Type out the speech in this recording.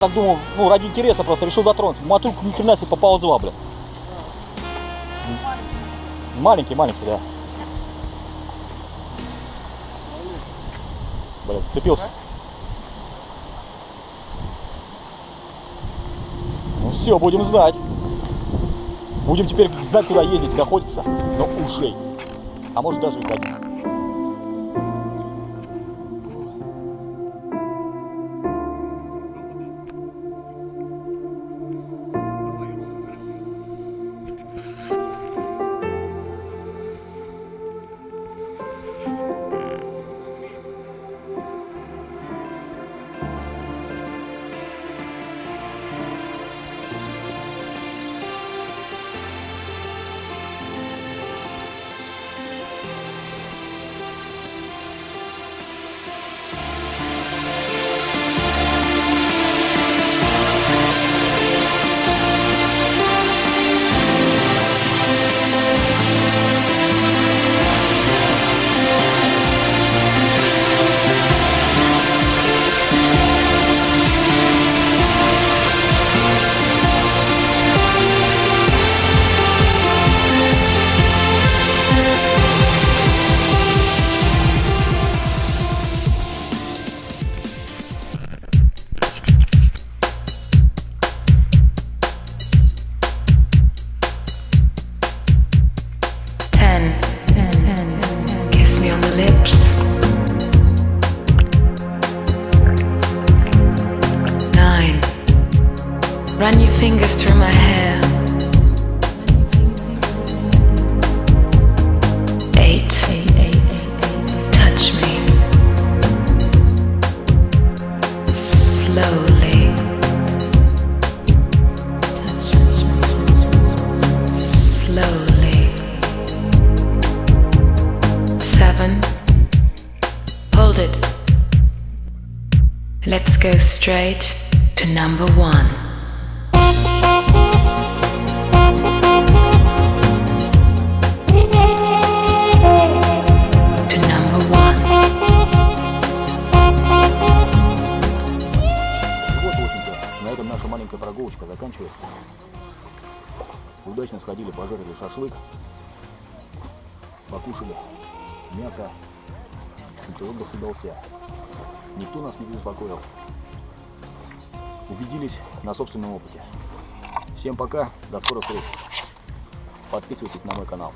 Так думал, ну, ради интереса просто решил дотронуться. Смотрю, ни хрена себе поползла, бля. Маленький, маленький, да. Бля, цепился. Ну все, будем знать. Будем теперь знать, куда ездить, находится. Но уже. А может даже и ходить. Ten. Kiss me on the lips. Nine. Run your fingers through my hair. Let's go straight to number one. На этом наша маленькая прогулочка заканчивается. Удачно сходили, пожарили шашлык, покушали мясо, и отдых удался. Никто нас не беспокоил. Убедились на собственном опыте. Всем пока, до скорых встреч. Подписывайтесь на мой канал.